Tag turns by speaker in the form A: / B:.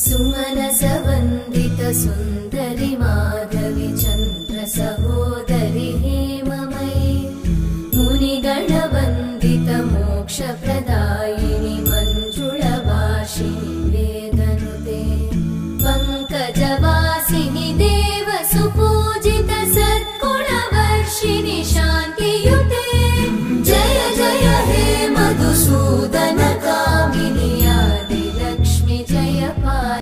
A: सुमनसवन्दित सुन्दरि माधवि चन्द्र सहोदरि हेममयि मुनिगणवन्दित मोक्षप्रदायिनि मञ्जुलवासिनि वेदनुते। पङ्कजवासिनि देव सुपूजित सद्गुणवर्षिणि शान्तियुते। जय जय हे मधुसूदन